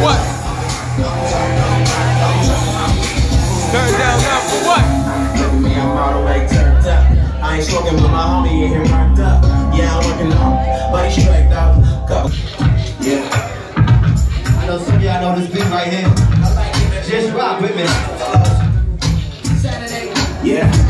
what? Turn down now for what? Me, I'm all the way turned up. I ain't smoking, with my homie in here marked up. Yeah, I'm working on body straight out. Go. Yeah. I know some of y'all know this beat right here. Just rock with me. Saturday. Yeah.